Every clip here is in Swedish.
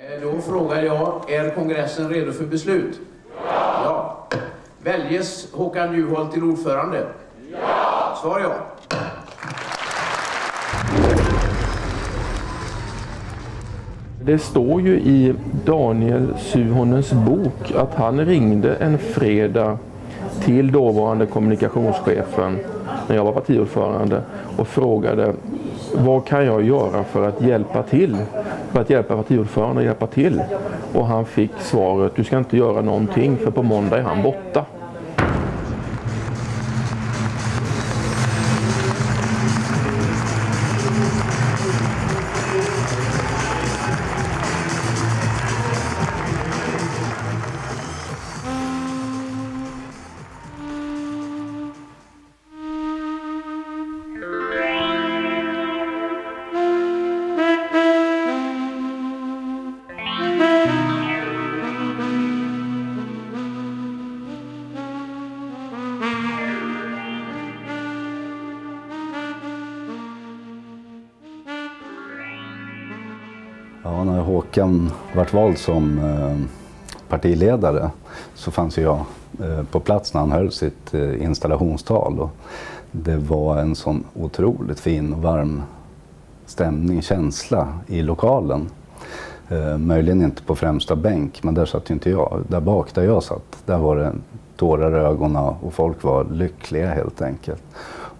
Eh, då frågar jag, är kongressen redo för beslut? Ja. Väljes Håkan Juholt till ordförande? Ja. Svar ja. Det står ju i Daniel Suhonens bok att han ringde en fredag till dåvarande kommunikationschefen när jag var partiordförande och frågade vad kan jag göra för att hjälpa till? För att hjälpa partiordföranden att hjälpa till. Och han fick svaret, du ska inte göra någonting för på måndag är han borta. Ja, när Håkan vart vald som eh, partiledare så fanns jag eh, på plats när han höll sitt eh, installationstal. Och det var en sån otroligt fin och varm stämning, känsla i lokalen. Möjligen inte på främsta bänk, men där satt ju inte jag. Där bak där jag satt, där var det tårar i ögonen och folk var lyckliga helt enkelt.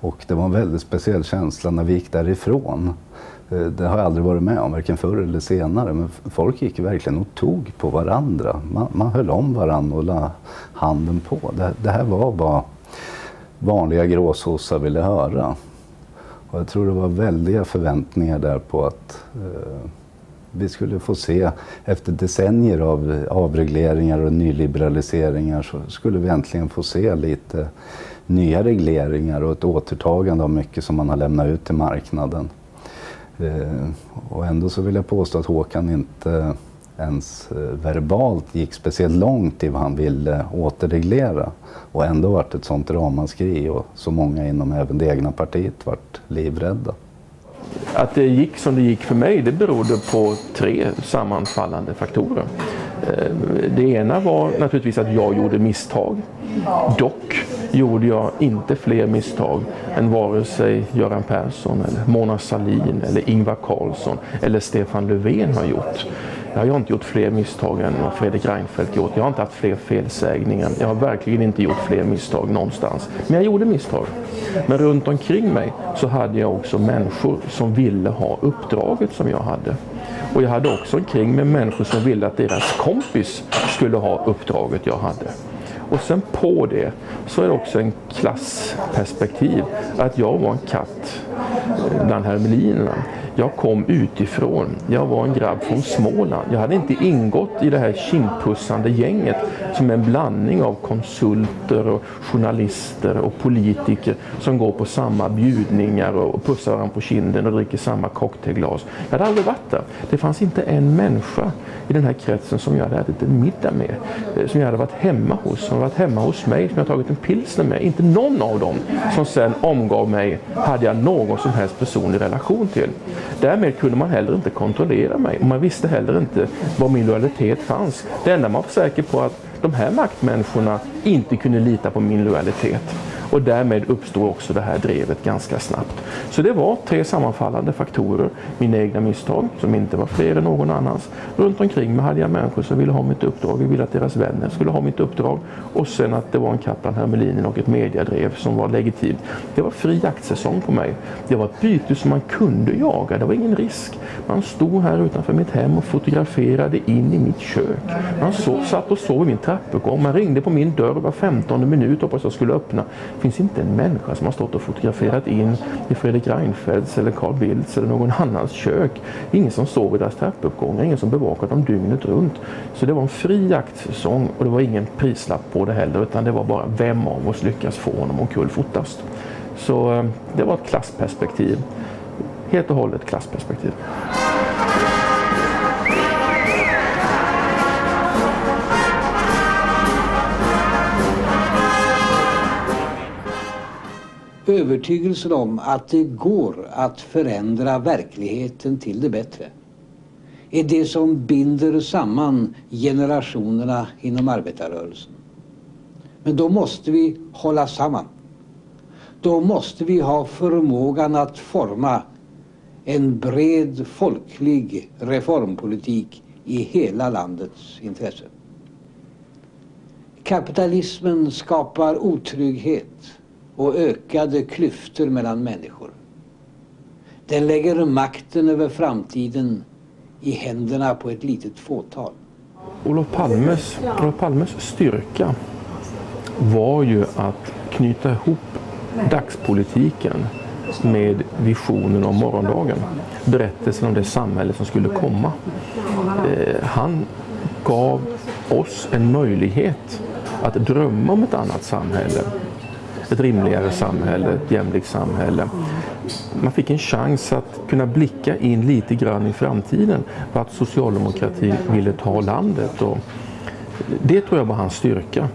Och det var en väldigt speciell känsla när vi gick därifrån. Eh, det har jag aldrig varit med om, varken förr eller senare. Men folk gick verkligen och tog på varandra. Man, man höll om varandra och la handen på. Det, det här var vad vanliga gråsossar ville höra. Och jag tror det var väldiga förväntningar där på att eh, vi skulle få se, efter decennier av avregleringar och nyliberaliseringar, så skulle vi äntligen få se lite nya regleringar och ett återtagande av mycket som man har lämnat ut till marknaden. Eh, och ändå så vill jag påstå att Håkan inte ens eh, verbalt gick speciellt långt i vad han ville återreglera. Och ändå vart det ett sånt ramaskri och så många inom även det egna partiet vart livrädda. Att det gick som det gick för mig det berodde på tre sammanfallande faktorer. Eh, det ena var naturligtvis att jag gjorde misstag. Dock gjorde jag inte fler misstag än vare sig Göran Persson, eller Mona Sahlin, eller Ingvar Carlsson eller Stefan Löfven har gjort. Jag har inte gjort fler misstag än vad Fredrik Reinfeldt gjort. Jag har inte haft fler felsägningar. Jag har verkligen inte gjort fler misstag någonstans. Men jag gjorde misstag. Men runt omkring mig så hade jag också människor som ville ha uppdraget som jag hade. Och jag hade också omkring mig människor som ville att deras kompis skulle ha uppdraget jag hade. Och sen på det så är det också en klassperspektiv. Att jag var en katt bland hermelinerna. Jag kom utifrån. Jag var en grabb från Småland. Jag hade inte ingått i det här kindpussande gänget som är en blandning av konsulter och journalister och politiker som går på samma bjudningar och pussar varandra på kinden och dricker samma cocktailglas. Jag hade aldrig varit där. Det fanns inte en människa i den här kretsen som jag hade ätit en middag med, eh, som jag hade varit hemma hos, som varit hemma hos mig, som jag tagit en pilsner med. Inte någon av dem som sen omgav mig hade jag någon någon som helst personlig relation till. Därmed kunde man heller inte kontrollera mig och man visste heller inte var min lojalitet fanns. Det enda man var säker på att de här maktmänniskorna inte kunde lita på min lojalitet. Och därmed uppstod också det här drevet ganska snabbt. Så det var tre sammanfallande faktorer. Mina egna misstag, som inte var fler än någon annans. Runt omkring mig hade jag människor som ville ha mitt uppdrag. Jag ville att deras vänner skulle ha mitt uppdrag. Och sen att det var en katt bland hermelinen och ett mediadrev som var legitimt. Det var fri jaktsäsong på mig. Det var ett byte som man kunde jaga. Det var ingen risk. Man stod här utanför mitt hem och fotograferade in i mitt kök. Man sov, satt och sov i min trappuppgång. Man ringde på min dörr var 15 minut och hoppas jag skulle öppna. Det finns inte en människa som har stått och fotograferat in i Fredrik Reinfeldts eller Carl Bildts eller någon annans kök. Ingen som sov i deras trappuppgångar, ingen som bevakade dem dygnet runt. Så det var en fri jaktsäsong och det var ingen prislapp på det heller utan det var bara vem av oss lyckas få honom omkull fortast. Så eh, det var ett klassperspektiv. Helt och hållet klassperspektiv. Övertygelsen om att det går att förändra verkligheten till det bättre är det som binder samman generationerna inom arbetarrörelsen. Men då måste vi hålla samman. Då måste vi ha förmågan att forma en bred folklig reformpolitik i hela landets intresse. Kapitalismen skapar otrygghet och ökade klyftor mellan människor. Den lägger makten över framtiden i händerna på ett litet fåtal. Olof Palmes, Olof Palmes styrka var ju att knyta ihop dagspolitiken med visionen om morgondagen. Berättelsen om det samhälle som skulle komma. Eh, han gav oss en möjlighet att drömma om ett annat samhälle. Ett rimligare samhälle, ett jämlikt samhälle. Man fick en chans att kunna blicka in lite grann i framtiden vart socialdemokratin ville ta landet. Och det tror jag var hans styrka.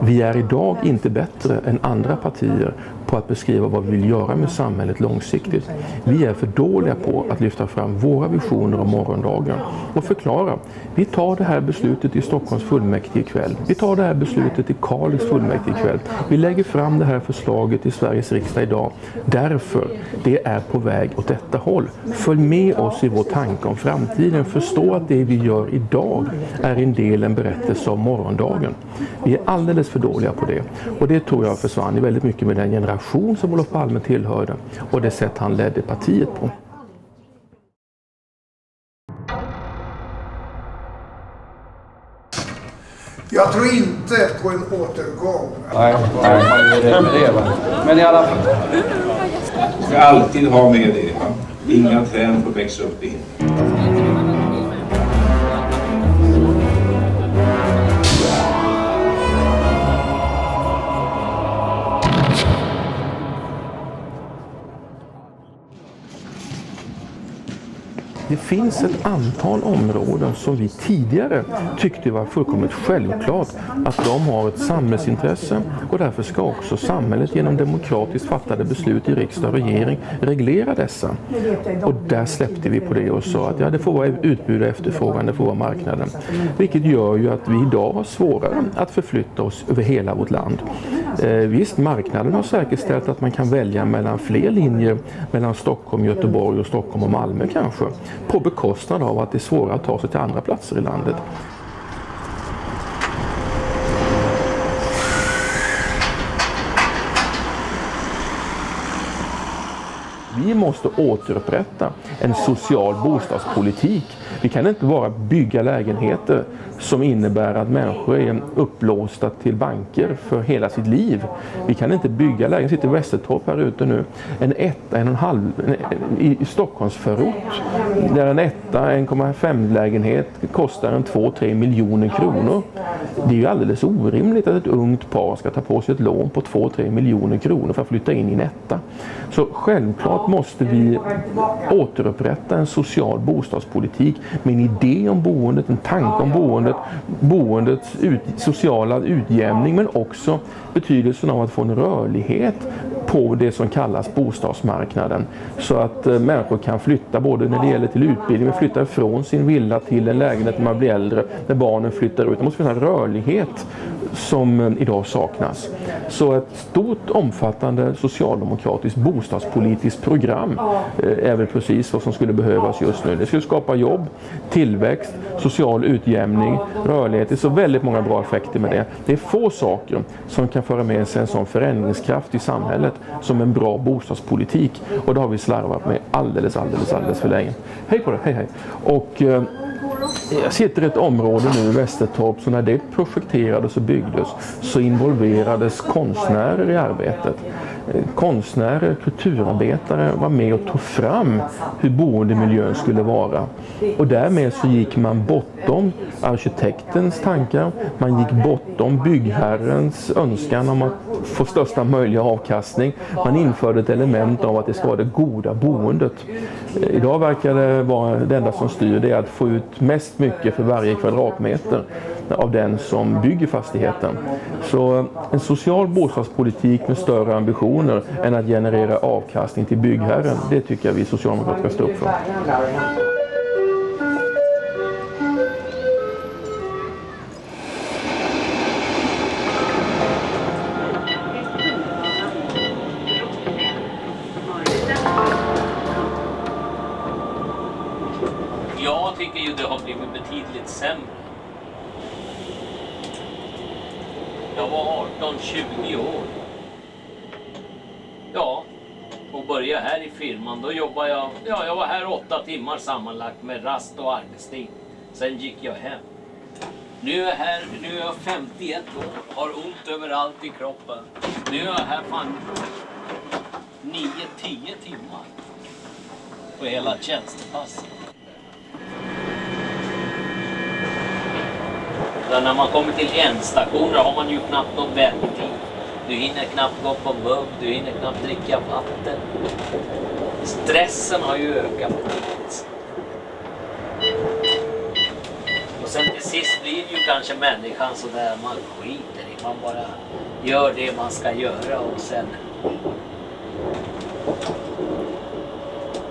Vi är idag inte bättre än andra partier på att beskriva vad vi vill göra med samhället långsiktigt. Vi är för dåliga på att lyfta fram våra visioner om morgondagen och förklara. Vi tar det här beslutet i Stockholms fullmäktige ikväll. Vi tar det här beslutet i Kalix fullmäktige ikväll. Vi lägger fram det här förslaget i Sveriges riksdag idag. Därför, det är på väg åt detta håll. Följ med oss i vår tanke om framtiden. Förstå att det vi gör idag är en del en berättelse om morgondagen. Vi är alldeles för dåliga på det. Och det tror jag försvann väldigt mycket med den generationen generation som Olof Palme tillhörde och det sätt han ledde partiet på. Jag tror inte på en återgång. Nej, nej man är? Men i alla fall. Du ska alltid ha med det. Inga träd får växa upp i Det finns ett antal områden som vi tidigare tyckte var fullkomligt självklart att de har ett samhällsintresse och därför ska också samhället genom demokratiskt fattade beslut i riksdag och regering reglera dessa. Och där släppte vi på det och sa att ja, det får vara utbud och efterfrågan, det får vara marknaden. Vilket gör ju att vi idag har svårare att förflytta oss över hela vårt land. Eh, visst, marknaden har säkerställt att man kan välja mellan fler linjer mellan Stockholm, Göteborg och Stockholm och Malmö kanske på bekostnad av att det är svårare att ta sig till andra platser i landet. Vi måste återupprätta en social bostadspolitik. Vi kan inte bara bygga lägenheter som innebär att människor är upplåsta till banker för hela sitt liv. Vi kan inte bygga lägenheter. Jag sitter i Västertorp här ute nu. En etta, en och en halv, i Stockholmsförort. Där en etta, 1,5 lägenhet kostar en 2-3 miljoner kronor. Det är ju alldeles orimligt att ett ungt par ska ta på sig ett lån på 2-3 miljoner kronor för att flytta in i en etta. Så självklart måste vi återupprätta en social bostadspolitik med en idé om boendet, en tanke om boendet, boendets ut, sociala utjämning men också betydelsen av att få en rörlighet på det som kallas bostadsmarknaden. Så att eh, människor kan flytta både när det gäller till utbildning, men flytta från sin villa till en lägenhet när man blir äldre, när barnen flyttar ut. Det måste finnas en rörlighet som eh, idag saknas. Så ett stort omfattande socialdemokratiskt bostadspolitiskt program eh, är väl precis vad som skulle behövas just nu. Det skulle skapa jobb, tillväxt, social utjämning, rörlighet. Det är så väldigt många bra effekter med det. Det är få saker som kan föra med sig en sån förändringskraft i samhället som en bra bostadspolitik. Och det har vi slarvat med alldeles, alldeles, alldeles för länge. Hej på dig, hej hej. Och, eh, jag sitter i ett område nu i Västertorp så när det projekterades och byggdes så involverades konstnärer i arbetet. Konstnärer, kulturarbetare var med och tog fram hur boendemiljön skulle vara. Och därmed så gick man bortom arkitektens tankar, man gick bortom byggherrens önskan om att få största möjliga avkastning. Man införde ett element av att det ska vara det goda boendet. Idag verkar det vara det enda som styr det är att få ut mest mycket för varje kvadratmeter av den som bygger fastigheten. Så en social bostadspolitik med större ambitioner än att generera avkastning till byggherren, det tycker jag vi socialdemokrater ska stå upp för. Timmar sammanlagt med rast och arbetstid. Sen gick jag hem. Nu är jag här, nu är jag 51 år, har ont överallt i kroppen. Nu är jag här fan 9-10 timmar på hela tjänstepasset. När man kommer till ändstationer har man ju knappt någon väntetid. Du hinner knappt gå på mugg, du hinner knappt dricka vatten. Stressen har ju ökat. Och sen till sist blir ju kanske människan sådär, man skiter i, man bara gör det man ska göra och sen...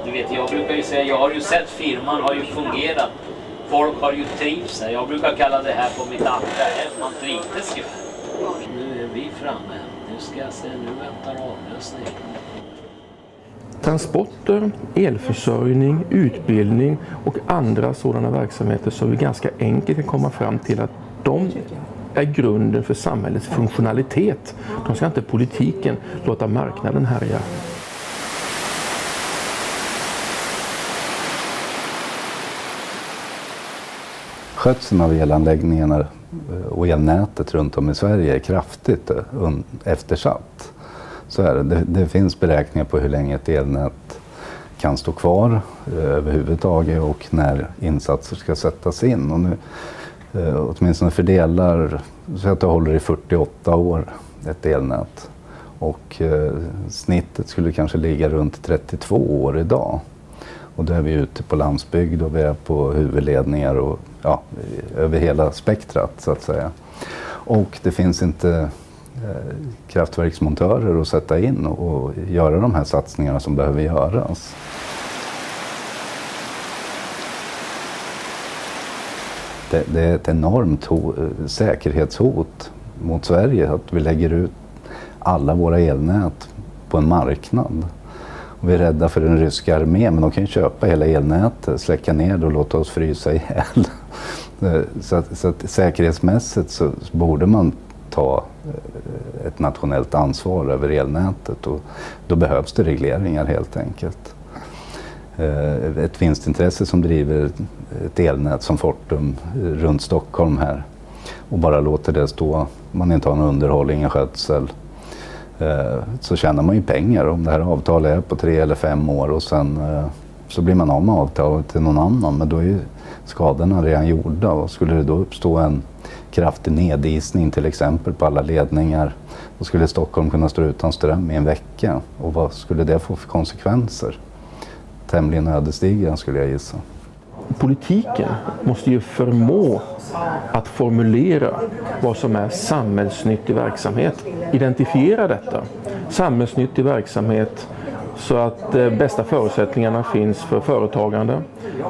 Du vet, jag brukar ju säga, jag har ju sett firman har ju fungerat. Folk har ju trivts här. Jag brukar kalla det här på mitt andra hem, man trivdes ju här. Nu är vi framme. Nu ska jag se, nu väntar avlösning. Transporter, elförsörjning, utbildning och andra sådana verksamheter som vi ganska enkelt kan komma fram till att de är grunden för samhällets funktionalitet. De ska inte politiken låta marknaden härja. Skötseln av elanläggningarna eh, och elnätet runt om i Sverige är kraftigt eh, eftersatt. Så är det. det. Det finns beräkningar på hur länge ett elnät kan stå kvar eh, överhuvudtaget och när insatser ska sättas in. Och nu, eh, åtminstone fördelar, så att det håller i 48 år, ett elnät. Och eh, snittet skulle kanske ligga runt 32 år idag. Och då är vi ute på landsbygd och vi är på huvudledningar och ja, över hela spektrat så att säga. Och det finns inte Eh, kraftverksmontörer att sätta in och, och göra de här satsningarna som behöver göras. Det, det är ett enormt ho eh, säkerhetshot mot Sverige att vi lägger ut alla våra elnät på en marknad. Och vi är rädda för den ryska armén, men de kan ju köpa hela elnätet, släcka ner det och låta oss frysa ihjäl. Eh, så, att, så att säkerhetsmässigt så borde man ta eh, ett nationellt ansvar över elnätet. Och då behövs det regleringar helt enkelt. Eh, ett vinstintresse som driver ett elnät som Fortum eh, runt Stockholm här. Och bara låter det stå, man inte har någon underhåll, ingen skötsel, så tjänar man ju pengar. Om det här avtalet är på tre eller fem år och sen så blir man av med avtalet till någon annan. Men då är ju skadorna redan gjorda. Och skulle det då uppstå en kraftig nedisning till exempel på alla ledningar då skulle Stockholm kunna stå utan ström i en vecka. Och vad skulle det få för konsekvenser? Tämligen ödesdigra skulle jag gissa. Politiken måste ju förmå att formulera vad som är samhällsnyttig verksamhet. Identifiera detta. Samhällsnyttig verksamhet så att de bästa förutsättningarna finns för företagande,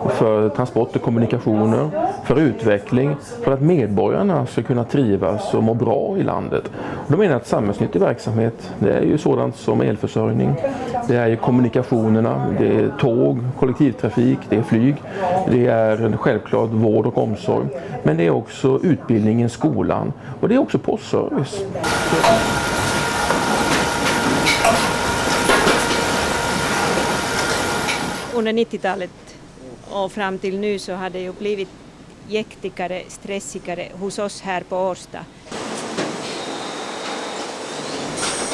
för transport och kommunikationer, för utveckling, för att medborgarna ska kunna trivas och må bra i landet. Och då menar jag att samhällsnyttig verksamhet, det är ju sådant som elförsörjning, det är ju kommunikationerna, det är tåg, kollektivtrafik, det är flyg, det är självklart vård och omsorg, men det är också utbildningen, skolan och det är också postservice. under 90-talet och fram till nu så har det ju blivit jäktigare, stressigare hos oss här på Årsta.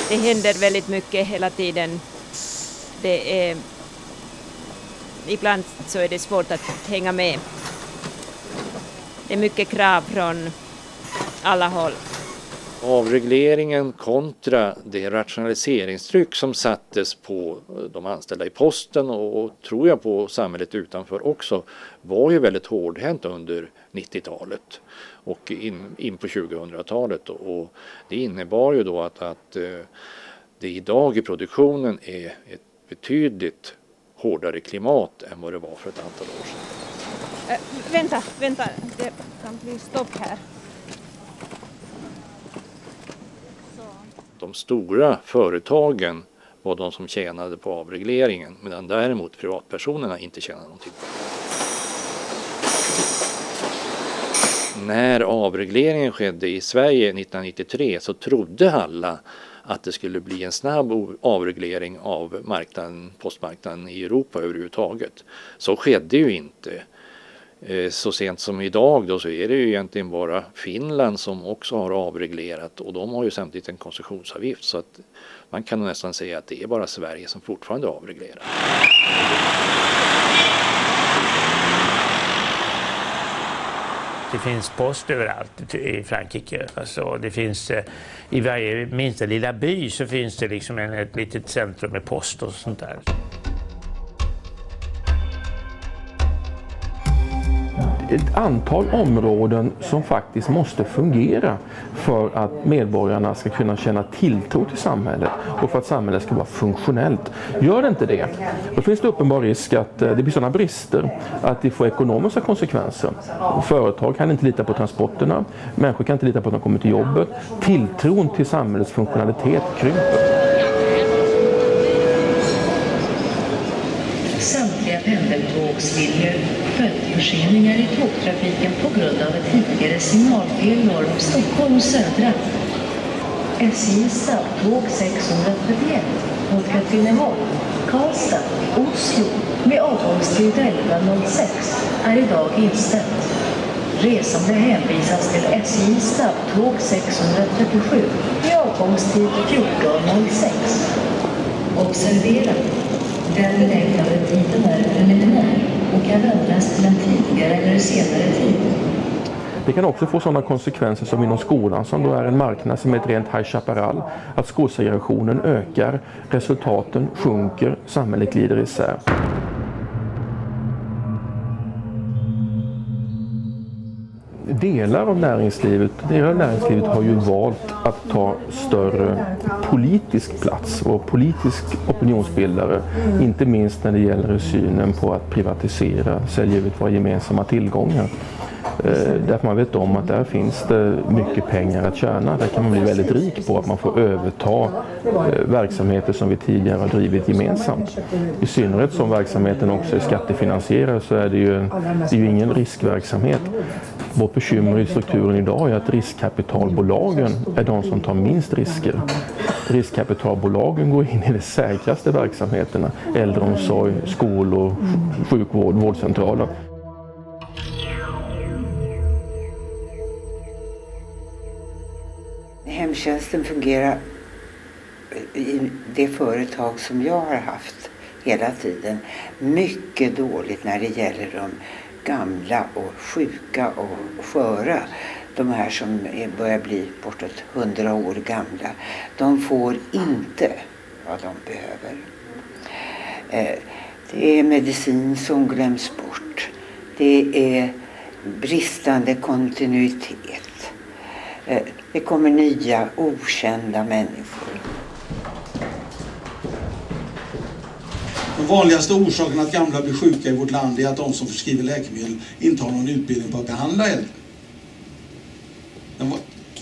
Det händer väldigt mycket hela tiden. Det är, ibland så är det svårt att hänga med. Det är mycket krav från alla håll avregleringen kontra det rationaliseringstryck som sattes på eh, de anställda i posten och, tror jag på samhället utanför också var ju väldigt hårdhänt under 90-talet och in, in på 2000-talet och det innebar ju då att, att eh, det idag i produktionen är ett betydligt hårdare klimat än vad det var för ett antal år sedan. Äh, vänta, vänta, det kan bli stopp här. De stora företagen var de som tjänade på avregleringen medan däremot privatpersonerna inte tjänade någonting på när avregleringen skedde i Sverige 1993 så trodde alla att det skulle bli en snabb avreglering av marknaden, postmarknaden i Europa överhuvudtaget. Så skedde ju inte. Eh, så sent som idag då så är det ju egentligen bara Finland som också har avreglerat och de har ju samtidigt en koncessionsavgift så att man kan nästan säga att det är bara Sverige som fortfarande avreglerar. Det finns post överallt i Frankrike. Alltså, det finns, eh, I varje minsta lilla by så finns det liksom en, ett litet centrum med post och sånt där. Ett antal områden som faktiskt måste fungera för att medborgarna ska kunna känna tilltro till samhället och för att samhället ska vara funktionellt. Gör det inte det, då finns det uppenbar risk att eh, det blir sådana brister att det får ekonomiska konsekvenser. Företag kan inte lita på transporterna, människor kan inte lita på att de kommer till jobbet. Tilltron till samhällets funktionalitet krymper. Samtliga pendeltågslinjer följdförseningar i tågtrafiken på grund av ett tidigare signalfel norr om Stockholm södra. SJ snabbtåg 631 mot Katrineholm, Karlstad, Oslo med avgångstid 11.06 är idag inställt. Resande hänvisas till SJ snabbtåg 637 med avgångstid 14.06. Observera! Den beräknade tiden är preliminär och kan vändas till en tidigare eller senare tid. Det kan också få sådana konsekvenser som inom skolan som då är en marknad som är ett rent High Chaparral. Att skolsegregationen ökar, resultaten sjunker, samhället glider isär. Delar av näringslivet, delar av näringslivet har ju valt att ta större politisk plats och politisk opinionsbildare. Inte minst när det gäller synen på att privatisera, sälja ut våra gemensamma tillgångar. Eh, därför man vet om att där finns det mycket pengar att tjäna. Där kan man bli väldigt rik på att man får överta eh, verksamheter som vi tidigare har drivit gemensamt. I synnerhet som verksamheten också är skattefinansierad så är det ju, det är ju ingen riskverksamhet. Vårt bekymmer i strukturen idag är att riskkapitalbolagen är de som tar minst risker. Riskkapitalbolagen går in i de säkraste verksamheterna, äldreomsorg, skolor, sjukvård, vårdcentraler. Hemtjänsten fungerar i det företag som jag har haft hela tiden mycket dåligt när det gäller de gamla och sjuka och sköra. De här som börjar bli bortåt hundra år gamla. De får inte vad de behöver. Eh, det är medicin som glöms bort. Det är bristande kontinuitet. Eh, det kommer nya okända människor. Den vanligaste orsaken att gamla blir sjuka i vårt land är att de som förskriver läkemedel inte har någon utbildning på att behandla äldre. Den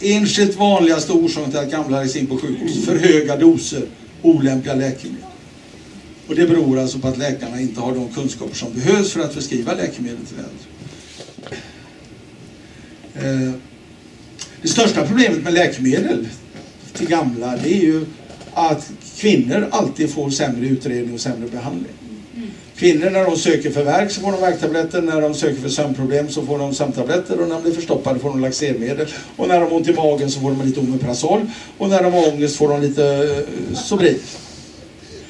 enskilt vanligaste orsaken till att gamla läggs in på sjukhus, för höga doser olämpliga läkemedel. Och det beror alltså på att läkarna inte har de kunskaper som behövs för att förskriva läkemedel till äldre. Eh, det största problemet med läkemedel till gamla det är ju att kvinnor alltid får sämre utredning och sämre behandling. Kvinnor när de söker för värk så får de värktabletter, när de söker för sömnproblem så får de sömntabletter och när de blir förstoppade får de laxermedel. Och när de har ont i magen så får de lite Omeprazol och när de har ångest får de lite eh, uh, Sobril.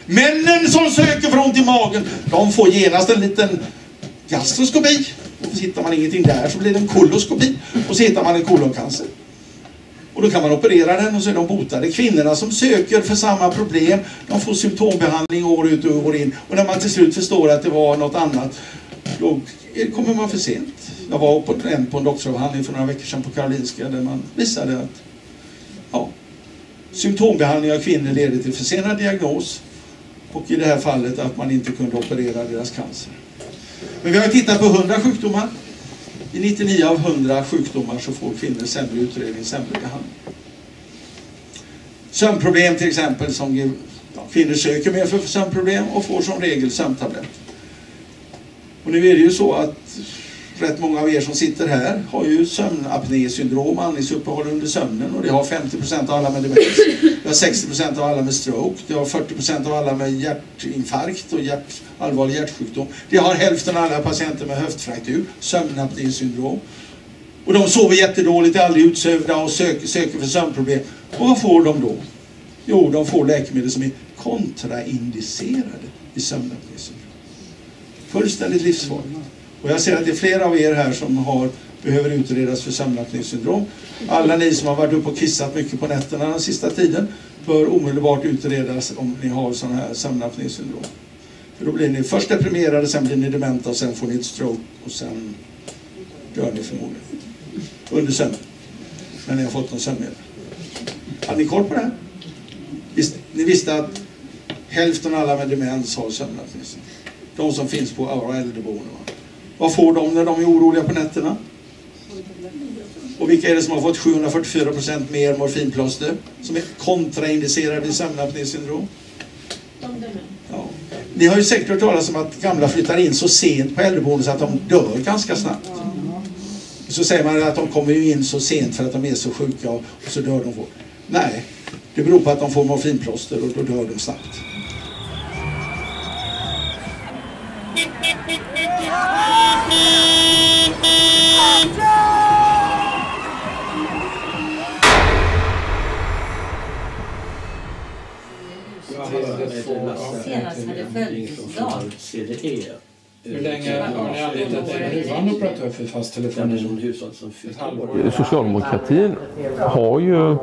Männen som söker för ont i magen, de får genast en liten gastroskopi. Och hittar man ingenting där så blir det en koloskopi och så hittar man en koloncancer. Och då kan man operera den och så är de botade. Kvinnorna som söker för samma problem, de får symptombehandling år ut och år in. Och när man till slut förstår att det var något annat, då kommer man för sent. Jag var på en, på en doktoravhandling för några veckor sedan på Karolinska där man visade att ja, symptombehandling av kvinnor leder till försenad diagnos och i det här fallet att man inte kunde operera deras cancer. Men vi har tittat på 100 sjukdomar i 99 av 100 sjukdomar så får kvinnor sämre utredning, sämre behandling. Sömnproblem till exempel, som ja, kvinnor söker mer för sömnproblem och får som regel sömntablett. Och nu är det ju så att rätt många av er som sitter här har ju sömnapnésyndrom, andningsuppehåll under sömnen och det har 50% av alla med demens. Det har 60% av alla med stroke, det har 40% av alla med hjärtinfarkt och hjärt, allvarlig hjärtsjukdom. Det har hälften av alla patienter med höftfraktur, sömnapnésyndrom. Och de sover jättedåligt, är aldrig utsövda och söker, söker för sömnproblem. Och vad får de då? Jo, de får läkemedel som är kontraindicerade vid sömnapnésyndrom. Fullständigt livsfarligt. Och jag ser att det är flera av er här som har, behöver utredas för sömnapnésyndrom. Alla ni som har varit uppe och kissat mycket på nätterna den sista tiden bör omedelbart utredas om ni har sådana här sömnapnésyndrom. För då blir ni först deprimerade, sen blir ni dementa och sen får ni ett stroke och sen dör ni förmodligen. Under sömnen. När ni har fått någon sömnmedel. Hade ni koll på det här? Visst, ni visste att hälften av alla med demens har sömnapné? De som finns på våra äldreboenden. Vad får de när de är oroliga på nätterna? Och vilka är det som har fått 744% mer morfinplåster? Som är kontraindicerade i sömnapnésyndrom? Ja. Ni har ju säkert hört talas om att gamla flyttar in så sent på äldreboenden så att de dör ganska snabbt. Så säger man att de kommer ju in så sent för att de är så sjuka och så dör de. Fort. Nej, det beror på att de får morfinplåster och då dör de snabbt. Senast hade födelsedag. Hur länge har ni anlitat en nuvarande operatör för fast telefoni? Socialdemokratin har ju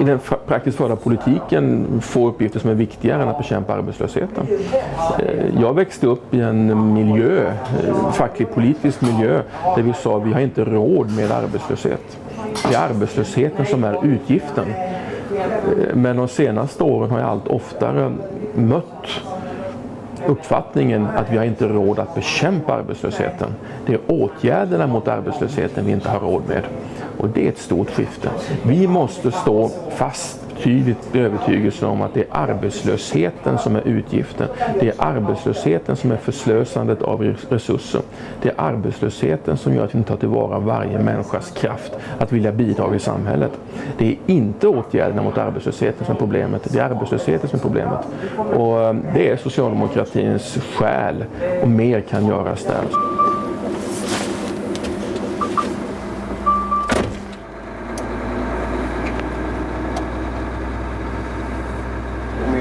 i den praktiskt förda politiken få uppgifter som är viktigare än att bekämpa arbetslösheten. Eh, jag växte upp i en miljö, eh, facklig politisk miljö, där vi sa att vi har inte råd med arbetslöshet. Det är arbetslösheten som är utgiften. Eh, men de senaste åren har jag allt oftare mött uppfattningen att vi har inte råd att bekämpa arbetslösheten. Det är åtgärderna mot arbetslösheten vi inte har råd med. Och det är ett stort skifte. Vi måste stå fast tydligt övertygelse övertygelsen om att det är arbetslösheten som är utgiften. Det är arbetslösheten som är förslösandet av resurser. Det är arbetslösheten som gör att vi inte tar tillvara varje människas kraft att vilja bidra i samhället. Det är inte åtgärderna mot arbetslösheten som är problemet, det är arbetslösheten som är problemet. Och eh, det är socialdemokratins själ, och mer kan göras där.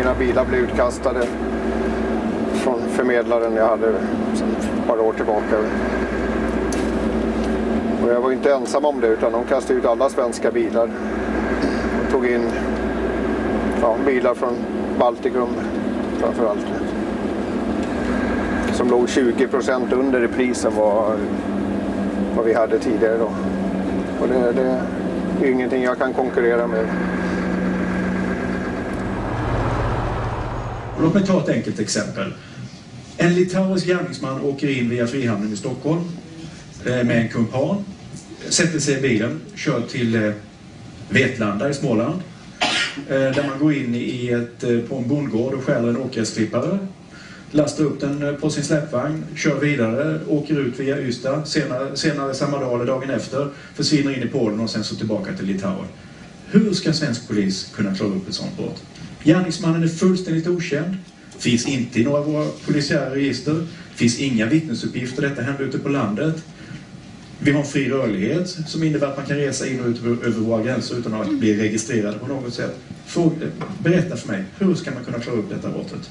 Mina bilar blev utkastade från förmedlaren jag hade sedan ett par år tillbaka. Och jag var inte ensam om det utan de kastade ut alla svenska bilar. Och tog in ja, bilar från Baltikum framför allt. Som låg 20 procent under i prisen vad, vad vi hade tidigare då. Och det, det är ingenting jag kan konkurrera med. Låt mig ta ett enkelt exempel. En litauisk gärningsman åker in via Frihamnen i Stockholm eh, med en kumpan, sätter sig i bilen, kör till eh, Vetlanda i Småland eh, där man går in i ett, på en bondgård och stjäl en åkgräsklippare lastar upp den på sin släpvagn, kör vidare, åker ut via Ystad, senare, senare samma dag eller dagen efter, försvinner in i Polen och sen så tillbaka till Litauen. Hur ska svensk polis kunna klara upp ett sånt brott? Gärningsmannen är fullständigt okänd, finns inte i några av våra polisiära register, finns inga vittnesuppgifter, detta händer ute på landet. Vi har en fri rörlighet som innebär att man kan resa in och ut över våra gränser utan att bli registrerad på något sätt. Fråga, berätta för mig, hur ska man kunna klara upp detta brottet?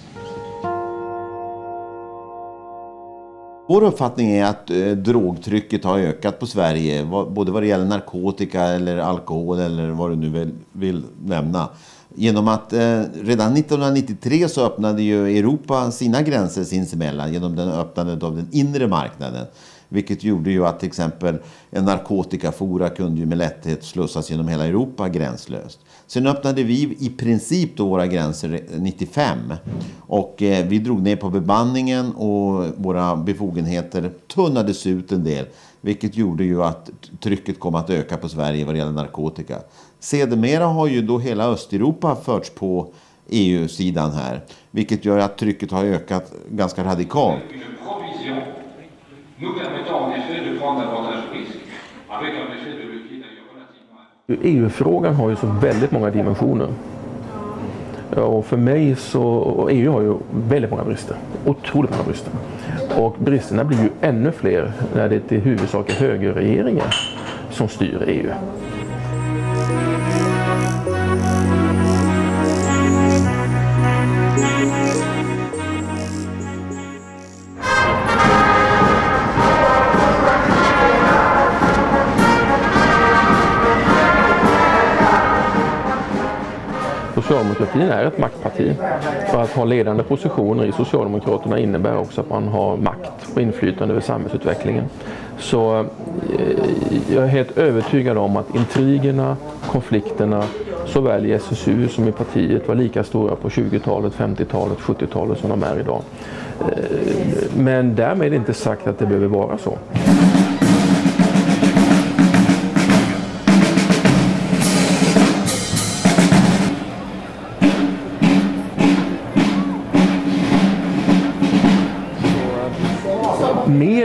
Vår uppfattning är att eh, drogtrycket har ökat på Sverige, både vad det gäller narkotika eller alkohol eller vad du nu vill, vill nämna. Genom att eh, redan 1993 så öppnade ju Europa sina gränser sinsemellan genom den öppnandet av den inre marknaden. Vilket gjorde ju att till exempel en narkotikafora kunde ju med lätthet slussas genom hela Europa gränslöst. Sen öppnade vi i princip då våra gränser 95 och eh, vi drog ner på bemanningen och våra befogenheter tunnades ut en del. Vilket gjorde ju att trycket kom att öka på Sverige vad det gäller narkotika. Sedermera har ju då hela Östeuropa förts på EU-sidan här, vilket gör att trycket har ökat ganska radikalt. EU-frågan har ju så väldigt många dimensioner. Och för mig så, och EU har ju väldigt många brister. Otroligt många brister. Och bristerna blir ju ännu fler när det till huvudsak är högerregeringar som styr EU. Socialdemokratin är ett maktparti. För att ha ledande positioner i Socialdemokraterna innebär också att man har makt och inflytande över samhällsutvecklingen. Så eh, jag är helt övertygad om att intrigerna, konflikterna såväl i SSU som i partiet var lika stora på 20-talet, 50-talet, 70-talet som de är idag. Eh, men därmed inte sagt att det behöver vara så.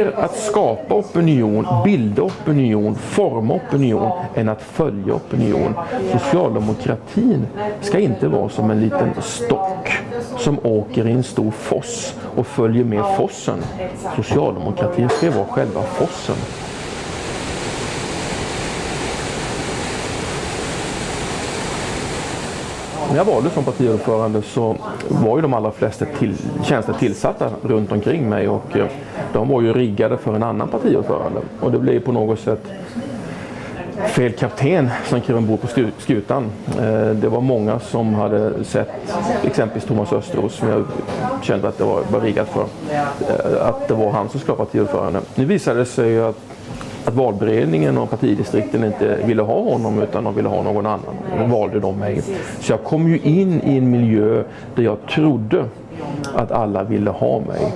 Mer att skapa opinion, bilda opinion, forma opinion än att följa opinion. Socialdemokratin ska inte vara som en liten stock som åker i en stor foss och följer med fossen. Socialdemokratin ska vara själva fossen. Jag valdes som partiordförande så var ju de allra flesta till, tjänster tillsatta runt omkring mig och eh, de var ju riggade för en annan partiordförande. Och det blev på något sätt fel kapten som klev ombord på skutan. Eh, det var många som hade sett exempelvis Thomas Östros som jag kände att det var, var riggat för. Eh, att det var han som skulle vara partiordförande. Nu visade det sig att att valberedningen och partidistrikten inte ville ha honom utan de ville ha någon annan. Då valde de mig. Så jag kom ju in i en miljö där jag trodde att alla ville ha mig.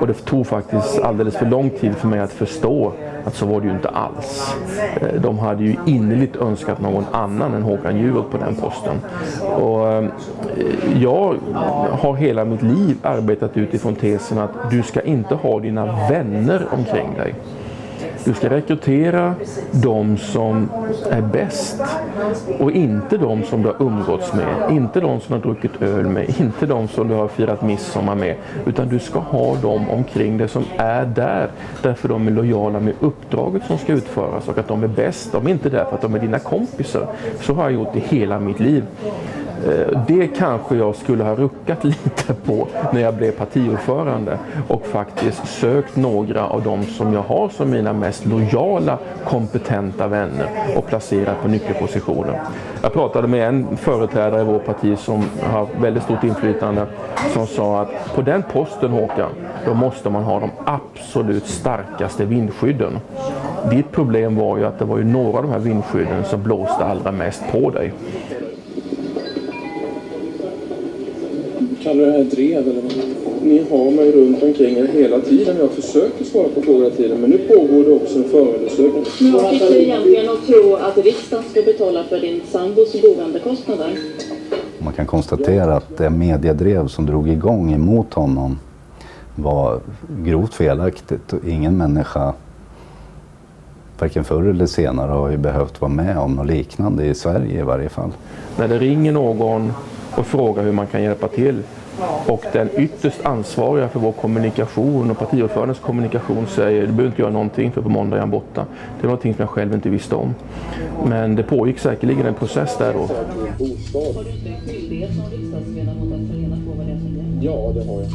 Och det tog faktiskt alldeles för lång tid för mig att förstå att så var det ju inte alls. Eh, de hade ju innerligt önskat någon annan än Håkan Juholt på den posten. Och eh, jag har hela mitt liv arbetat utifrån tesen att du ska inte ha dina vänner omkring dig. Du ska rekrytera de som är bäst och inte de som du har umgåtts med, inte de som du har druckit öl med, inte de som du har firat midsommar med, utan du ska ha dem omkring dig som är där därför de är lojala med uppdraget som ska utföras och att de är bäst. De är inte där för att de är dina kompisar. Så har jag gjort i hela mitt liv. Eh, det kanske jag skulle ha ruckat lite på när jag blev partiordförande och faktiskt sökt några av de som jag har som mina mest lojala, kompetenta vänner och placerat på nyckelpositioner. Jag pratade med en företrädare i vårt parti som har väldigt stort inflytande som sa att på den posten Håkan, då måste man ha de absolut starkaste vindskydden. Ditt problem var ju att det var ju några av de här vindskydden som blåste allra mest på dig. Kallar det här drev eller vad. Ni har mig runt omkring er hela tiden. Jag försöker svara på frågor hela tiden men nu pågår det också en förundersökning. Men vad fick du egentligen att tro att riksdagen ska betala för din sambos boendekostnader? Man kan konstatera att det mediedrev som drog igång emot honom var grovt felaktigt och ingen människa varken förr eller senare har ju behövt vara med om något liknande i Sverige i varje fall. När det ringer någon och fråga hur man kan hjälpa till. Och den ytterst ansvariga för vår kommunikation och partiordförandens kommunikation säger du behöver inte göra någonting för på måndag är han borta. Det var någonting som jag själv inte visste om. Men det pågick säkerligen en process där då. Har du inte skyldighet som riksdagsledamot att ta reda på vad det är som gäller? Ja, det har jag.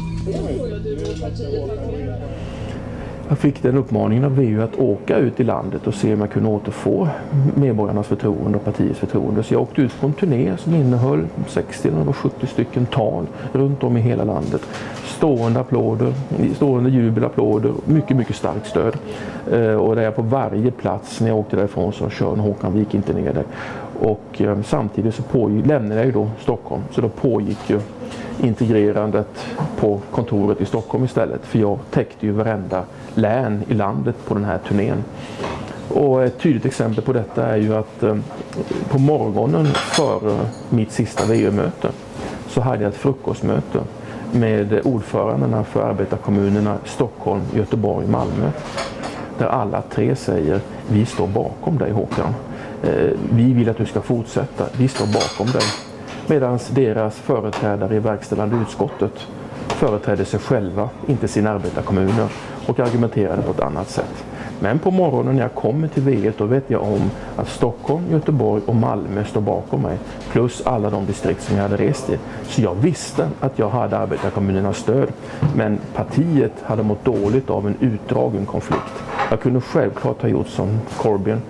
Jag fick den uppmaningen av VU att åka ut i landet och se om jag kunde återfå medborgarnas förtroende och partiets förtroende. Så jag åkte ut på en turné som innehöll 60 eller 70 stycken tal runt om i hela landet. Stående applåder, stående jubelapplåder, mycket, mycket starkt stöd. Eh, och där jag på varje plats när jag åkte därifrån så Körn Håkan, vik inte ner dig. Och eh, samtidigt så pågick, lämnade jag ju då Stockholm, så då pågick ju integrerandet på kontoret i Stockholm istället. För jag täckte ju varenda län i landet på den här turnén. Och ett tydligt exempel på detta är ju att eh, på morgonen före mitt sista VU-möte så hade jag ett frukostmöte med ordförandena för arbetarkommunerna Stockholm, Göteborg, Malmö. Där alla tre säger vi står bakom dig Håkan. Eh, vi vill att du ska fortsätta, vi står bakom dig. Medan deras företrädare i verkställande utskottet företrädde sig själva, inte sina arbetarkommuner och argumenterade på ett annat sätt. Men på morgonen när jag kommer till V1 då vet jag om att Stockholm, Göteborg och Malmö står bakom mig. Plus alla de distrikt som jag hade rest i. Så jag visste att jag hade arbetarkommunernas stöd. Men partiet hade mått dåligt av en utdragen konflikt. Jag kunde självklart ha gjort som Corbyn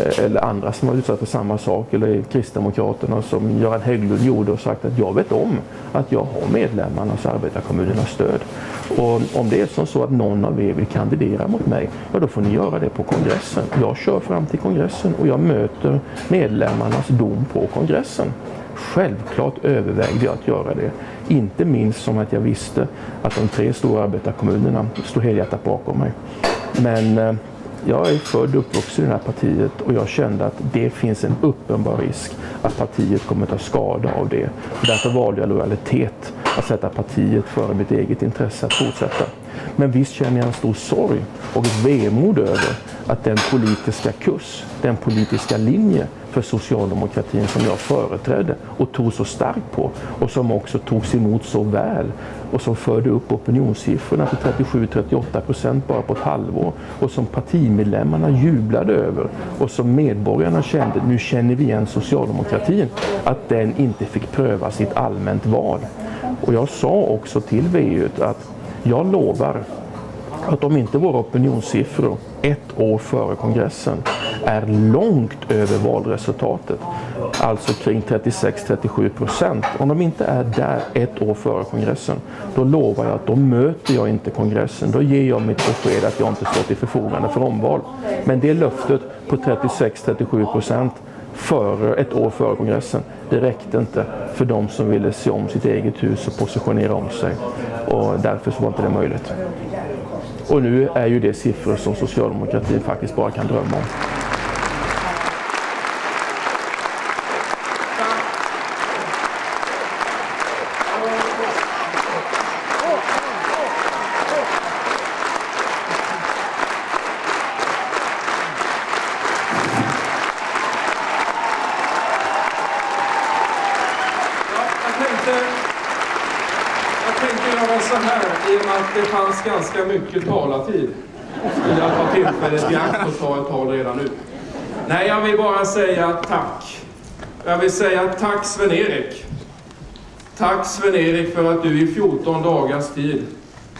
Eh, eller andra som har utsatta för samma sak, eller Kristdemokraterna som Göran Hägglund gjorde och sagt att jag vet om att jag har medlemmarnas och arbetarkommunernas stöd. Och om det är som så att någon av er vill kandidera mot mig, ja då får ni göra det på kongressen. Jag kör fram till kongressen och jag möter medlemmarnas dom på kongressen. Självklart övervägde jag att göra det. Inte minst som att jag visste att de tre stora arbetarkommunerna stod helhjärtat bakom mig. Men eh, jag är född och uppvuxen i det här partiet och jag kände att det finns en uppenbar risk att partiet kommer ta skada av det. Därför valde jag lojalitet, att sätta partiet före mitt eget intresse att fortsätta. Men visst känner jag en stor sorg och ett vemod över att den politiska kurs, den politiska linje för socialdemokratin som jag företrädde och tog så starkt på och som också togs emot så väl och som förde upp opinionssiffrorna till 37-38 procent bara på ett halvår och som partimedlemmarna jublade över och som medborgarna kände, nu känner vi igen socialdemokratin, att den inte fick pröva sitt allmänt val. Och jag sa också till VU att jag lovar att om inte våra opinionssiffror ett år före kongressen är långt över valresultatet, alltså kring 36-37 procent. Om de inte är där ett år före kongressen, då lovar jag att då möter jag inte kongressen. Då ger jag mitt besked att jag inte står till förfogande för omval. Men det löftet på 36-37 procent före, ett år före kongressen, det räckte inte för de som ville se om sitt eget hus och positionera om sig. Och därför så var inte det möjligt. Och nu är ju det siffror som socialdemokratin faktiskt bara kan drömma om. Jag tänkte, jag tänkte göra så här, i och med att det fanns ganska mycket talartid. Skulle jag ta tillfället i akt och ta ett tal redan nu. Nej, jag vill bara säga tack. Jag vill säga tack Sven-Erik. Tack Sven-Erik för att du i 14 dagars tid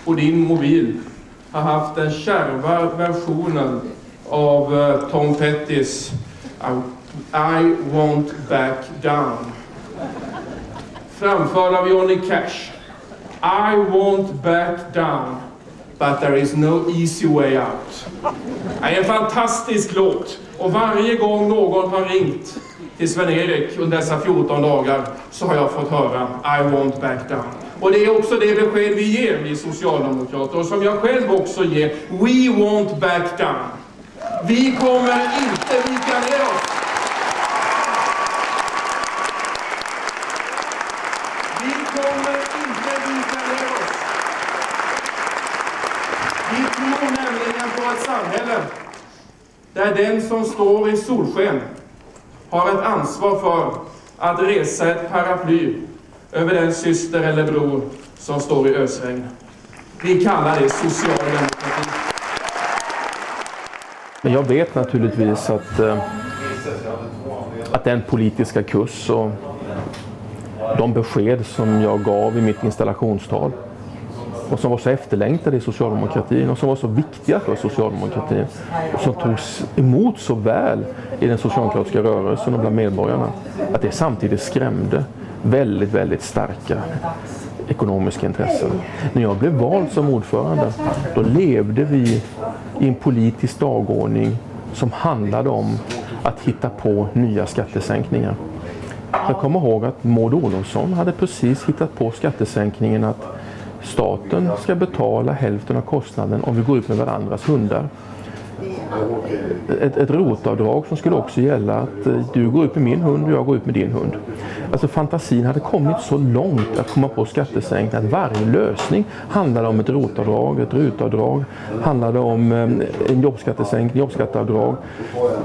på din mobil har haft den kärva versionen av eh, Tom Pettys I, I won't back down framförd av Johnny Cash. I won't back down, but there is no easy way out. Det är en fantastisk låt och varje gång någon har ringt till Sven-Erik under dessa 14 dagar så har jag fått höra I won't back down. Och det är också det besked vi ger, vi socialdemokrater, och som jag själv också ger. We won't back down. Vi kommer inte vika ner oss. Vi kommer inte vika ner oss. Vi tror nämligen på ett samhälle där den som står i solsken har ett ansvar för att resa ett paraply över den syster eller bror som står i ösregn. Vi kallar det social demokrati. Men jag vet naturligtvis att, eh, att den politiska kurs och de besked som jag gav i mitt installationstal och som var så efterlängtade i socialdemokratin och som var så viktiga för socialdemokratin och som togs emot så väl i den socialdemokratiska rörelsen och bland medborgarna att det samtidigt skrämde väldigt, väldigt starka ekonomiska intressen. När jag blev vald som ordförande då levde vi i en politisk dagordning som handlade om att hitta på nya skattesänkningar. Jag kommer ihåg att Maud Olofsson hade precis hittat på skattesänkningen att staten ska betala hälften av kostnaden om vi går ut med varandras hundar. Ett, ett rotavdrag som skulle också gälla att du går ut med min hund och jag går ut med din hund. Alltså fantasin hade kommit så långt att komma på skattesänkningar att varje lösning handlade om ett rotavdrag, ett rutavdrag, handlade om eh, en jobbskattesänkning, jobbskatteavdrag.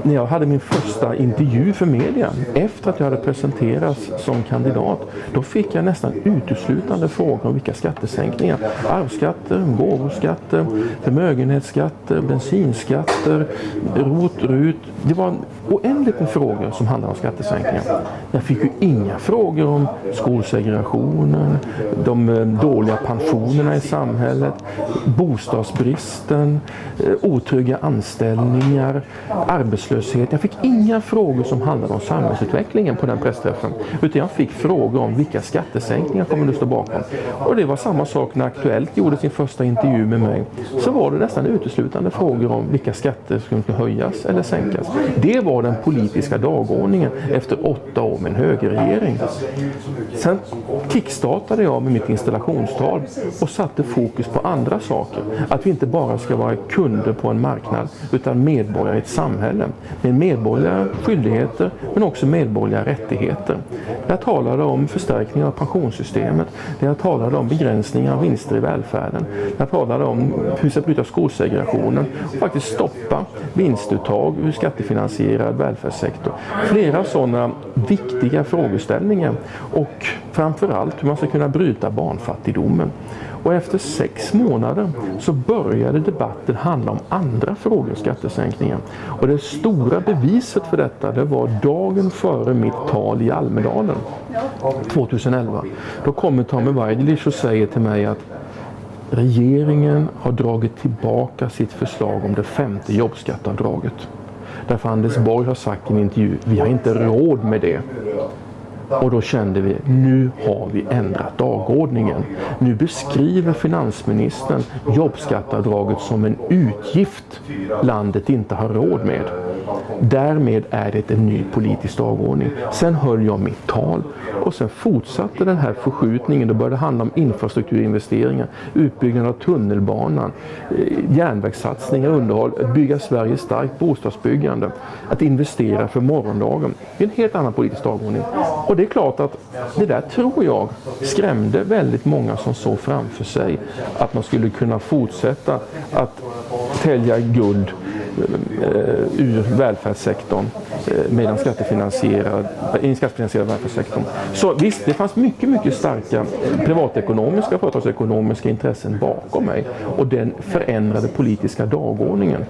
När jag hade min första intervju för media, efter att jag hade presenterats som kandidat, då fick jag nästan uteslutande frågor om vilka skattesänkningar. Arvsskatter, gåvoskatter, förmögenhetsskatter, bensinskatter, ROT, RUT. Det var oändligt med frågor som handlade om skattesänkningar. Jag fick ju inga frågor om skolsegregationen, de eh, dåliga pensionerna i samhället, bostadsbristen, eh, otrygga anställningar, arbetslöshet. Jag fick inga frågor som handlade om samhällsutvecklingen på den pressträffen. Utan jag fick frågor om vilka skattesänkningar kommer du stå bakom? Och det var samma sak när Aktuellt gjorde sin första intervju med mig. Så var det nästan uteslutande frågor om vilka skatter som skulle höjas eller sänkas. Det var den politiska dagordningen efter åtta år med en högerregering. Sen kickstartade jag med mitt installationstal och satte fokus på andra saker. Att vi inte bara ska vara kunder på en marknad utan medborgare i ett samhälle med medborgerliga skyldigheter men också medborgerliga rättigheter. Jag talade om förstärkning av pensionssystemet. Jag talade om begränsningar av vinster i välfärden. Jag talade om hur vi ska bryta skolsegregationen och faktiskt stoppa vinstuttag ur skattefinansierad välfärdssektor. Flera sådana viktiga frågeställningar och framförallt hur man ska kunna bryta barnfattigdomen. Och efter sex månader så började debatten handla om andra frågor än skattesänkningar. Och det stora beviset för detta det var dagen före mitt tal i Almedalen 2011. Då kommer Tommy Waidelich och säger till mig att regeringen har dragit tillbaka sitt förslag om det femte jobbskatteavdraget. Därför Anders Borg har sagt i en intervju, vi har inte råd med det. Och då kände vi, nu har vi ändrat dagordningen. Nu beskriver finansministern jobbskatteavdraget som en utgift landet inte har råd med. Därmed är det en ny politisk dagordning. Sen höll jag mitt tal och sen fortsatte den här förskjutningen. Då började det handla om infrastrukturinvesteringar, utbyggnad av tunnelbanan, eh, järnvägssatsningar, underhåll, att bygga Sverige starkt, bostadsbyggande, att investera för morgondagen. Det är en helt annan politisk dagordning. Och det är klart att det där tror jag skrämde väldigt många som såg framför sig att man skulle kunna fortsätta att tälja guld Eh, ur välfärdssektorn eh, med en skattefinansierad, i en skattefinansierad välfärdssektorn. Så visst, det fanns mycket, mycket starka privatekonomiska och företagsekonomiska intressen bakom mig. Och den förändrade politiska dagordningen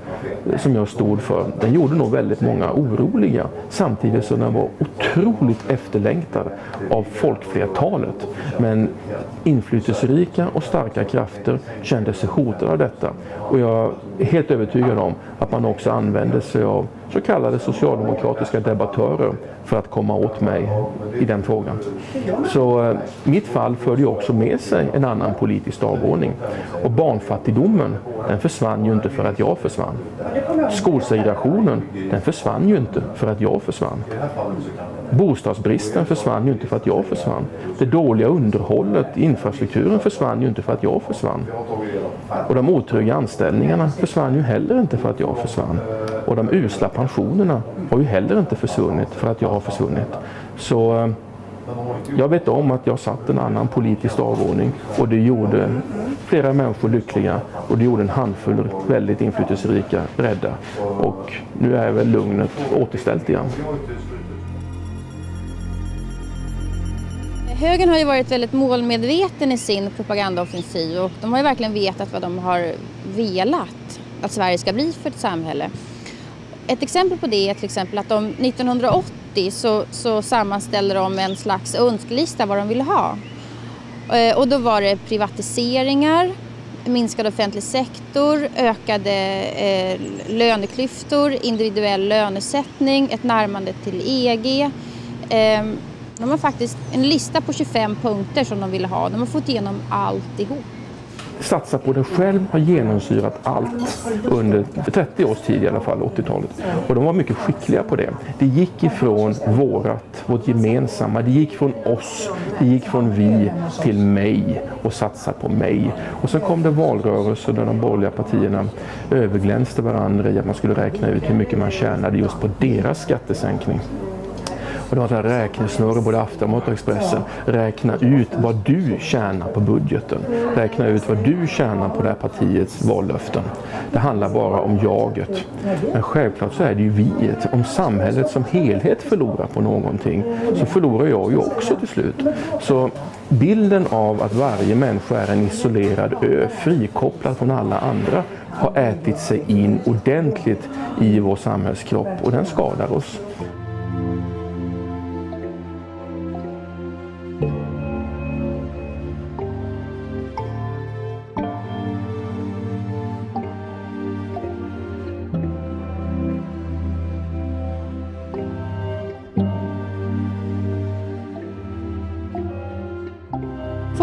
eh, som jag stod för, den gjorde nog väldigt många oroliga. Samtidigt som den var otroligt efterlängtad av folkflertalet. Men inflytelserika och starka krafter kände sig hotade av detta. Och jag är helt övertygad om att man också använde sig av så kallade socialdemokratiska debattörer för att komma åt mig i den frågan. Så eh, mitt fall förde ju också med sig en annan politisk dagordning. Och barnfattigdomen, den försvann ju inte för att jag försvann. Skolsegregationen, den försvann ju inte för att jag försvann. Bostadsbristen försvann ju inte för att jag försvann. Det dåliga underhållet infrastrukturen försvann ju inte för att jag försvann. Och de otrygga anställningarna försvann ju heller inte för att jag försvann. Och de usla pensionerna har ju heller inte försvunnit för att jag har försvunnit. Så eh, jag vet om att jag satt en annan politisk dagordning och det gjorde flera människor lyckliga och det gjorde en handfull väldigt inflytelserika rädda. Och nu är väl lugnet återställt igen. Högern har ju varit väldigt målmedveten i sin propagandaoffensiv och de har ju verkligen vetat vad de har velat att Sverige ska bli för ett samhälle. Ett exempel på det är till exempel att de 1980 så, så sammanställde de en slags önskelista vad de ville ha. Eh, och då var det privatiseringar, minskad offentlig sektor, ökade eh, löneklyftor, individuell lönesättning, ett närmande till EG. Eh, de har faktiskt en lista på 25 punkter som de ville ha. De har fått igenom alltihop satsa på den själv har genomsyrat allt under 30 års tid i alla fall, 80-talet. Och de var mycket skickliga på det. Det gick ifrån vårat, vårt gemensamma, det gick från oss, det gick från vi till mig och satsa på mig. Och sen kom det valrörelser där de borgerliga partierna överglänste varandra i att man skulle räkna ut hur mycket man tjänade just på deras skattesänkning. Och det var en räknesnurra både Aftonbladet och Expressen. Räkna ut vad du tjänar på budgeten. Räkna ut vad du tjänar på det här partiets vallöften. Det handlar bara om jaget. Men självklart så är det ju viet. Om samhället som helhet förlorar på någonting så förlorar jag ju också till slut. Så bilden av att varje människa är en isolerad ö, frikopplad från alla andra, har ätit sig in ordentligt i vår samhällskropp och den skadar oss.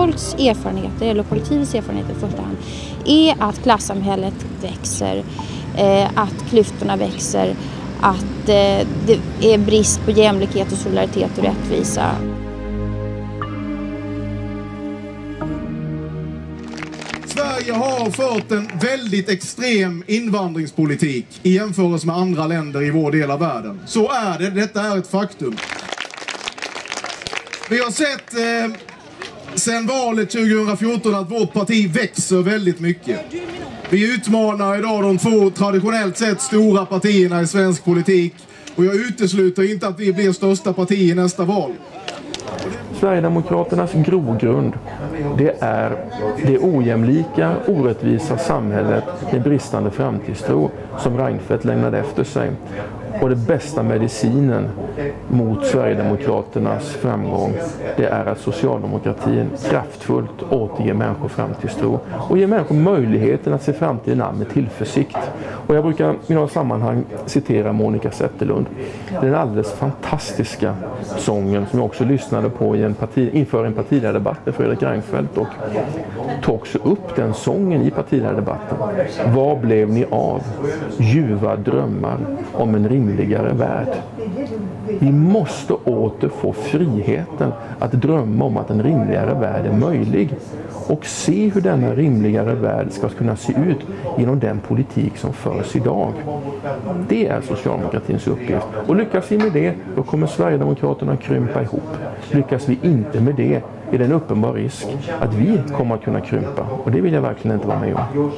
Folks erfarenheter, eller kollektivets erfarenheter i första hand, är att klassamhället växer, eh, att klyftorna växer, att eh, det är brist på jämlikhet och solidaritet och rättvisa. Sverige har fört en väldigt extrem invandringspolitik i jämförelse med andra länder i vår del av världen. Så är det, detta är ett faktum. Vi har sett eh, sedan valet 2014 att vårt parti växer väldigt mycket. Vi utmanar idag de två traditionellt sett stora partierna i svensk politik och jag utesluter inte att vi blir största parti i nästa val. Sverigedemokraternas grogrund det är det ojämlika, orättvisa samhället med bristande framtidstro som Reinfeldt lämnade efter sig. Och det bästa medicinen mot Sverigedemokraternas framgång det är att socialdemokratin kraftfullt återger människor framtidstro och ger människor möjligheten att se framtiden an med tillförsikt. Och jag brukar i några sammanhang citera Monica Zetterlund. Den alldeles fantastiska sången som jag också lyssnade på i en parti, inför en partiledardebatt med Fredrik Reinfeldt och tog också upp den sången i partiledardebatten. Vad blev ni av? Ljuva drömmar om en rimligare värld. Vi måste åter få friheten att drömma om att en rimligare värld är möjlig och se hur denna rimligare värld ska kunna se ut genom den politik som förs idag. Det är socialdemokratins uppgift. Och lyckas vi med det, då kommer Sverigedemokraterna krympa ihop. Lyckas vi inte med det, är det en uppenbar risk att vi kommer att kunna krympa. Och det vill jag verkligen inte vara med om.